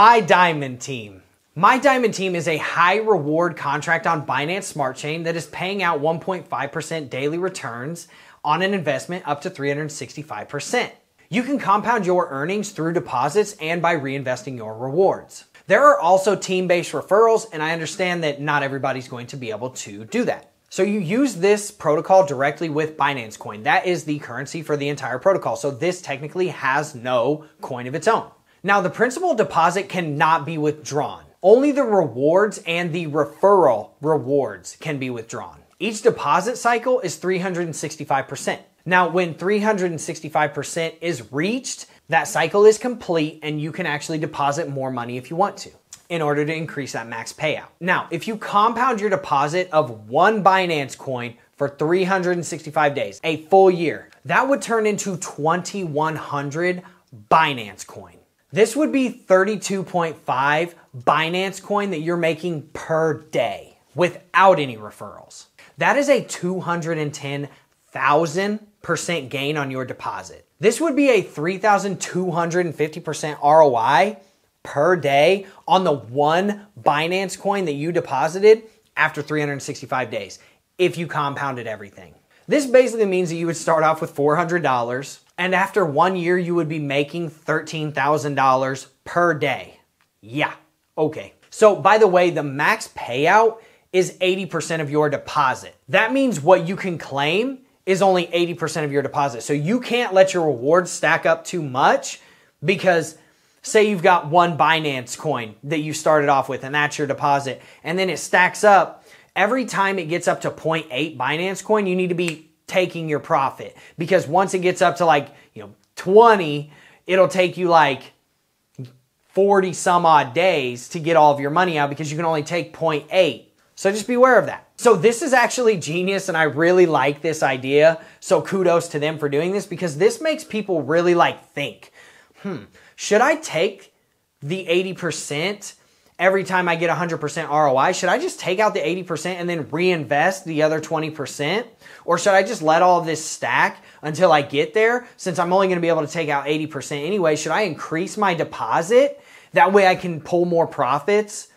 My Diamond Team. My Diamond Team is a high reward contract on Binance Smart Chain that is paying out 1.5% daily returns on an investment up to 365%. You can compound your earnings through deposits and by reinvesting your rewards. There are also team based referrals, and I understand that not everybody's going to be able to do that. So you use this protocol directly with Binance Coin. That is the currency for the entire protocol. So this technically has no coin of its own. Now, the principal deposit cannot be withdrawn. Only the rewards and the referral rewards can be withdrawn. Each deposit cycle is 365%. Now, when 365% is reached, that cycle is complete and you can actually deposit more money if you want to in order to increase that max payout. Now, if you compound your deposit of one Binance coin for 365 days, a full year, that would turn into 2100 Binance coin. This would be 32.5 Binance coin that you're making per day without any referrals. That is a 210,000% gain on your deposit. This would be a 3,250% ROI per day on the one Binance coin that you deposited after 365 days if you compounded everything. This basically means that you would start off with $400 and after one year you would be making $13,000 per day. Yeah, okay. So, by the way, the max payout is 80% of your deposit. That means what you can claim is only 80% of your deposit. So you can't let your rewards stack up too much because say you've got one Binance coin that you started off with and that's your deposit and then it stacks up every time it gets up to 0.8 Binance coin you need to be taking your profit because once it gets up to like, you know, 20, it'll take you like 40 some odd days to get all of your money out because you can only take 0.8. So just beware of that. So this is actually genius and I really like this idea. So kudos to them for doing this because this makes people really like think, hmm, should I take the 80% every time I get 100% ROI? Should I just take out the 80% and then reinvest the other 20%? Or should I just let all this stack until I get there? Since I'm only going to be able to take out 80% anyway, should I increase my deposit? That way I can pull more profits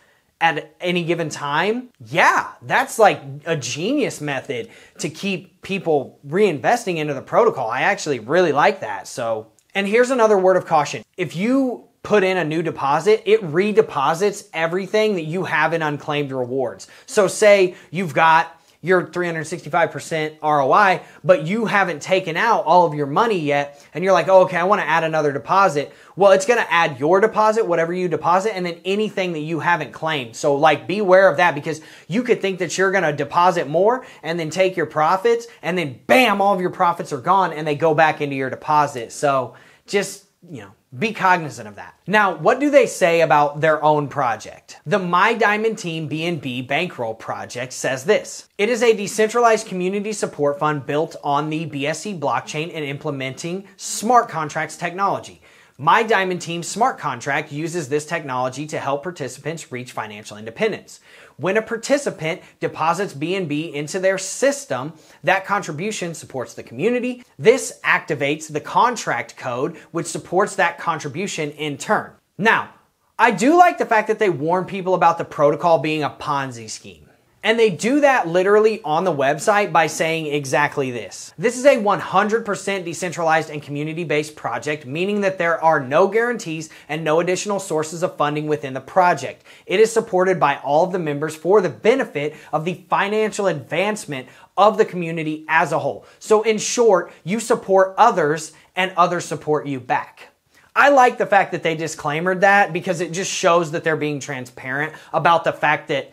at any given time, yeah, that's like a genius method to keep people reinvesting into the protocol. I actually really like that. So, and here's another word of caution. If you put in a new deposit, it redeposits everything that you have in unclaimed rewards. So say you've got your 365% ROI, but you haven't taken out all of your money yet, and you're like, oh, okay, I want to add another deposit. Well, it's going to add your deposit, whatever you deposit, and then anything that you haven't claimed. So, like, beware of that because you could think that you're going to deposit more and then take your profits, and then bam, all of your profits are gone and they go back into your deposit. So, just, you know, be cognizant of that. Now, what do they say about their own project? The My Diamond Team BNB Bankroll project says this. It is a decentralized community support fund built on the BSC blockchain and implementing smart contracts technology. My Diamond Team smart contract uses this technology to help participants reach financial independence. When a participant deposits BNB into their system, that contribution supports the community. This activates the contract code, which supports that contribution in turn. Now, I do like the fact that they warn people about the protocol being a Ponzi scheme. And they do that literally on the website by saying exactly this. This is a 100% decentralized and community based project, meaning that there are no guarantees and no additional sources of funding within the project. It is supported by all of the members for the benefit of the financial advancement of the community as a whole. So, in short, you support others and others support you back. I like the fact that they disclaimed that because it just shows that they're being transparent about the fact that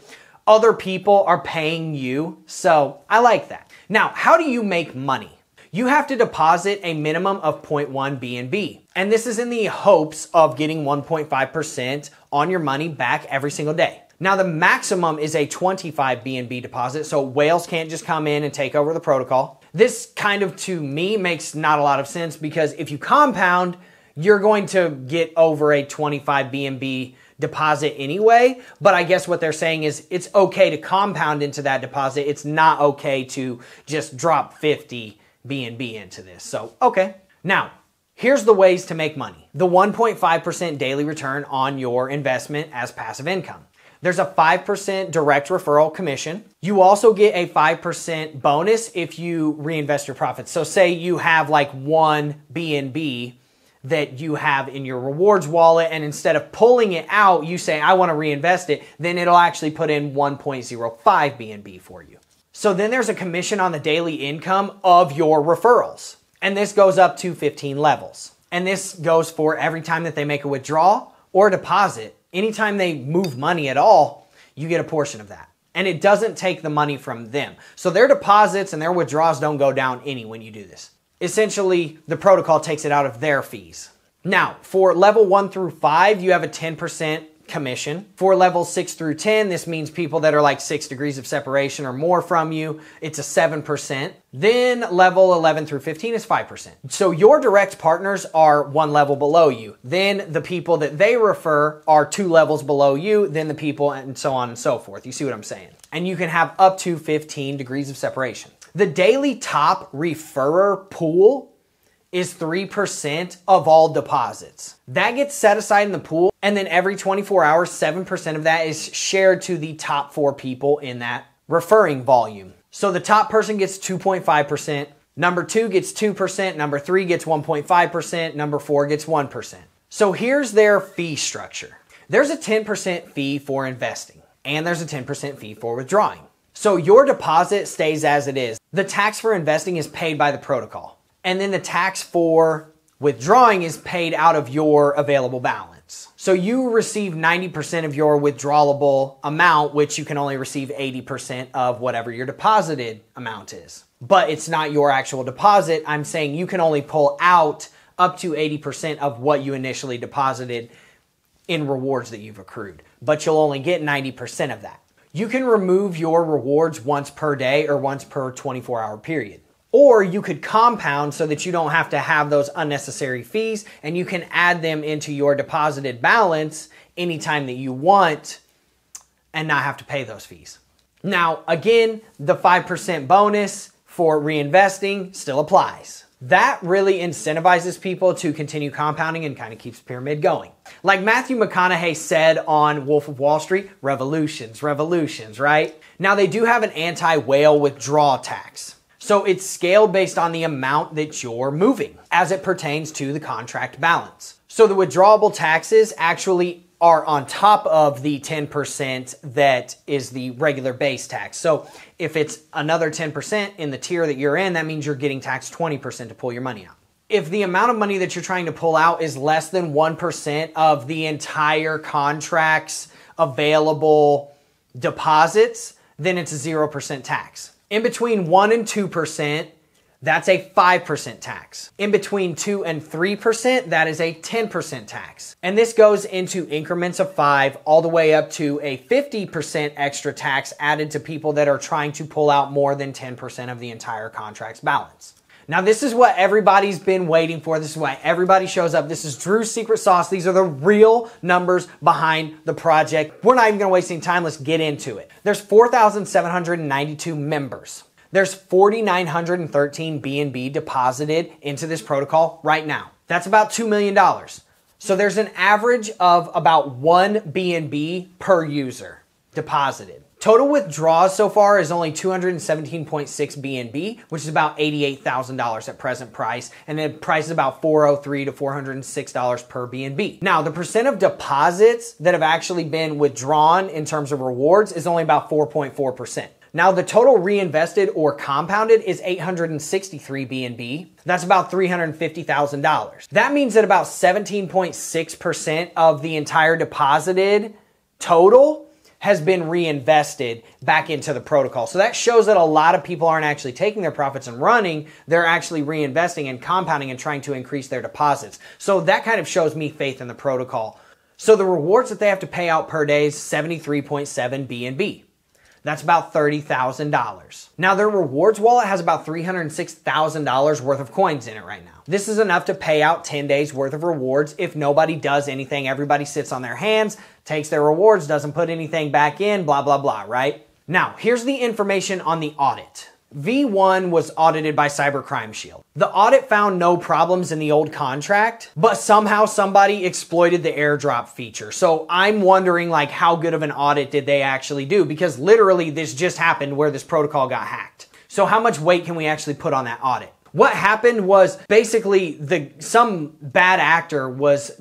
other people are paying you. So I like that. Now, how do you make money? You have to deposit a minimum of 0.1 BNB. And this is in the hopes of getting 1.5% on your money back every single day. Now, the maximum is a 25 BNB deposit, so whales can't just come in and take over the protocol. This kind of, to me, makes not a lot of sense because if you compound, you're going to get over a 25 BNB deposit anyway. But I guess what they're saying is it's okay to compound into that deposit. It's not okay to just drop 50 BNB into this. So, okay. Now, Here's the ways to make money. The 1.5% daily return on your investment as passive income. There's a 5% direct referral commission. You also get a 5% bonus if you reinvest your profits. So say you have like one BNB that you have in your rewards wallet and instead of pulling it out, you say I want to reinvest it, then it'll actually put in 1.05 BNB for you. So then there's a commission on the daily income of your referrals. And this goes up to 15 levels. And this goes for every time that they make a withdrawal or deposit anytime they move money at all, you get a portion of that. And it doesn't take the money from them. So their deposits and their withdrawals don't go down any when you do this. Essentially, the protocol takes it out of their fees. Now, for level one through five, you have a 10% commission. For level 6 through 10, this means people that are like 6 degrees of separation or more from you, it's a 7%. Then level 11 through 15 is 5%. So your direct partners are one level below you. Then the people that they refer are two levels below you, then the people and so on and so forth. You see what I'm saying? And you can have up to 15 degrees of separation. The daily top referrer pool is 3% of all deposits. That gets set aside in the pool, and then every 24 hours, 7% of that is shared to the top four people in that referring volume. So the top person gets 2.5%, number two gets 2%, number three gets 1.5%, number four gets 1%. So here's their fee structure there's a 10% fee for investing, and there's a 10% fee for withdrawing. So your deposit stays as it is. The tax for investing is paid by the protocol and then the tax for withdrawing is paid out of your available balance. So you receive 90% of your withdrawable amount, which you can only receive 80% of whatever your deposited amount is. But it's not your actual deposit. I'm saying you can only pull out up to 80% of what you initially deposited in rewards that you've accrued, but you'll only get 90% of that. You can remove your rewards once per day or once per 24 hour period. Or you could compound so that you don't have to have those unnecessary fees and you can add them into your deposited balance anytime that you want and not have to pay those fees. Now, again, the 5% bonus for reinvesting still applies. That really incentivizes people to continue compounding and kind of keeps pyramid going. Like Matthew McConaughey said on Wolf of Wall Street, revolutions, revolutions, right? Now, they do have an anti whale withdrawal tax. So it's scaled based on the amount that you're moving as it pertains to the contract balance. So the withdrawable taxes actually are on top of the 10% that is the regular base tax. So if it's another 10% in the tier that you're in, that means you're getting taxed 20% to pull your money out. If the amount of money that you're trying to pull out is less than 1% of the entire contract's available deposits, then it's a 0% tax. In between 1 and 2%, that's a 5% tax. In between 2 and 3%, that is a 10% tax. And this goes into increments of 5 all the way up to a 50% extra tax added to people that are trying to pull out more than 10% of the entire contract's balance. Now, this is what everybody's been waiting for. This is why everybody shows up. This is Drew's secret sauce. These are the real numbers behind the project. We're not even to waste any time. Let's get into it. There's 4,792 members. There's 4,913 BNB deposited into this protocol right now. That's about $2 million. So there's an average of about one BNB per user deposited. Total withdrawals so far is only 217.6 BNB, which is about $88,000 at present price, and the price is about 403 to $406 per BNB. Now, the percent of deposits that have actually been withdrawn in terms of rewards is only about 4.4%. Now, the total reinvested or compounded is 863 BNB. That's about $350,000. That means that about 17.6% of the entire deposited total has been reinvested back into the protocol. So that shows that a lot of people aren't actually taking their profits and running, they're actually reinvesting and compounding and trying to increase their deposits. So that kind of shows me faith in the protocol. So the rewards that they have to pay out per day is 73.7 BNB. That's about $30,000. Now, their rewards wallet has about $306,000 worth of coins in it right now. This is enough to pay out 10 days worth of rewards if nobody does anything. Everybody sits on their hands, takes their rewards, doesn't put anything back in, blah, blah, blah, right? Now, here's the information on the audit. V1 was audited by Cybercrime Shield. The audit found no problems in the old contract, but somehow somebody exploited the airdrop feature. So I'm wondering like how good of an audit did they actually do? Because literally this just happened where this protocol got hacked. So how much weight can we actually put on that audit? What happened was basically the some bad actor was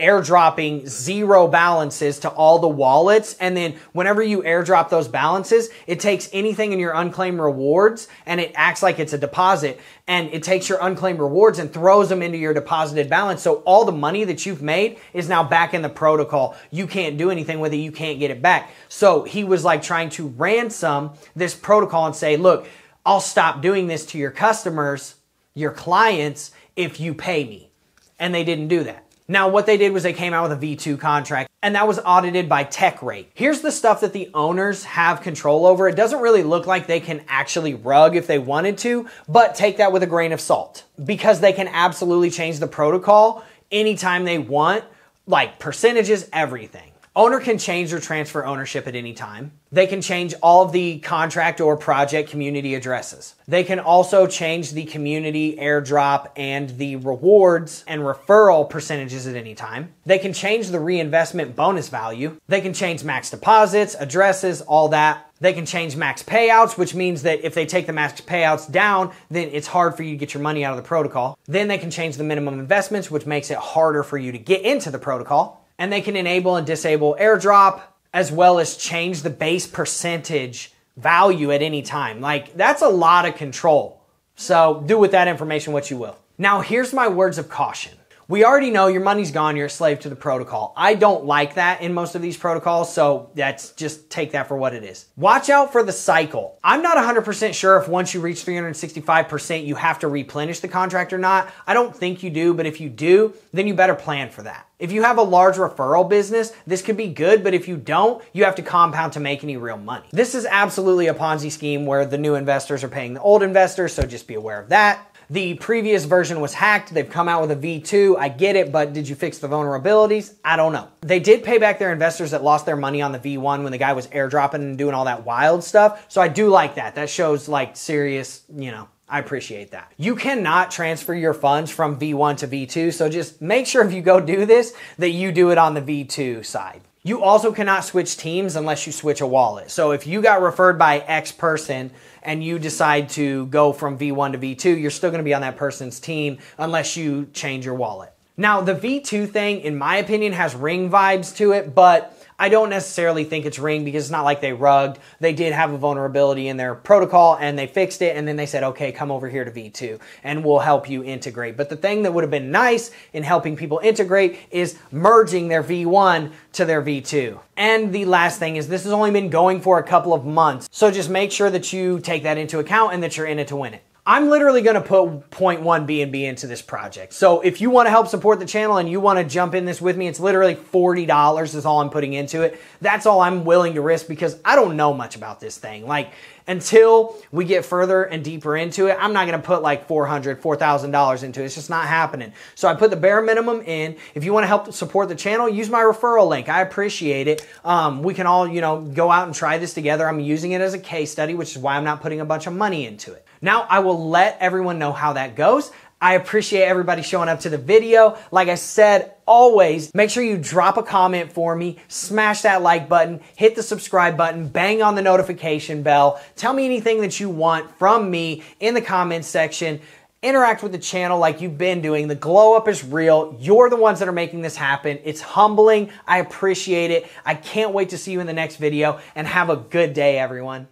airdropping zero balances to all the wallets. And then whenever you airdrop those balances, it takes anything in your unclaimed rewards and it acts like it's a deposit and it takes your unclaimed rewards and throws them into your deposited balance. So all the money that you've made is now back in the protocol. You can't do anything with it. You can't get it back. So he was like trying to ransom this protocol and say, look, I'll stop doing this to your customers, your clients, if you pay me. And they didn't do that. Now, what they did was they came out with a V2 contract, and that was audited by TechRate. Here's the stuff that the owners have control over. It doesn't really look like they can actually rug if they wanted to, but take that with a grain of salt because they can absolutely change the protocol anytime they want, like percentages, everything. Owner can change or transfer ownership at any time. They can change all of the contract or project community addresses. They can also change the community airdrop and the rewards and referral percentages at any time. They can change the reinvestment bonus value. They can change max deposits, addresses, all that. They can change max payouts, which means that if they take the max payouts down, then it's hard for you to get your money out of the protocol. Then they can change the minimum investments, which makes it harder for you to get into the protocol and they can enable and disable airdrop as well as change the base percentage value at any time. Like that's a lot of control. So do with that information what you will. Now here's my words of caution. We already know your money's gone, you're a slave to the protocol. I don't like that in most of these protocols, so that's just take that for what it is. Watch out for the cycle. I'm not 100% sure if once you reach 365% you have to replenish the contract or not. I don't think you do, but if you do, then you better plan for that. If you have a large referral business, this could be good, but if you don't, you have to compound to make any real money. This is absolutely a Ponzi scheme where the new investors are paying the old investors, so just be aware of that. The previous version was hacked. They've come out with a V2. I get it, but did you fix the vulnerabilities? I don't know. They did pay back their investors that lost their money on the V1 when the guy was airdropping and doing all that wild stuff. So I do like that. That shows like serious, you know, I appreciate that. You cannot transfer your funds from V1 to V2, so just make sure if you go do this that you do it on the V2 side. You also cannot switch teams unless you switch a wallet. So if you got referred by X person and you decide to go from V1 to V2, you're still going to be on that person's team unless you change your wallet. Now, the V2 thing, in my opinion, has ring vibes to it, but I don't necessarily think it's ring because it's not like they rugged. They did have a vulnerability in their protocol and they fixed it and then they said, okay, come over here to V2 and we'll help you integrate. But the thing that would have been nice in helping people integrate is merging their V1 to their V2. And the last thing is this has only been going for a couple of months. So just make sure that you take that into account and that you're in it to win it. I'm literally going to put point one BNB into this project. So if you want to help support the channel and you want to jump in this with me, it's literally $40 is all I'm putting into it. That's all I'm willing to risk because I don't know much about this thing. Like until we get further and deeper into it, I'm not going to put like $400, $4,000 into it. It's just not happening. So I put the bare minimum in. If you want to help support the channel, use my referral link. I appreciate it. Um, we can all, you know, go out and try this together. I'm using it as a case study, which is why I'm not putting a bunch of money into it. Now I will let everyone know how that goes. I appreciate everybody showing up to the video. Like I said, always make sure you drop a comment for me, smash that like button, hit the subscribe button, bang on the notification bell. Tell me anything that you want from me in the comments section. Interact with the channel like you've been doing. The glow up is real. You're the ones that are making this happen. It's humbling. I appreciate it. I can't wait to see you in the next video and have a good day, everyone.